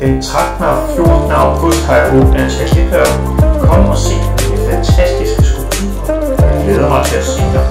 Den 13. og 14. august har jeg åbnet Antastikker. Kom og se mine fantastiske skulpturer. Jeg glæder mig til at se dig.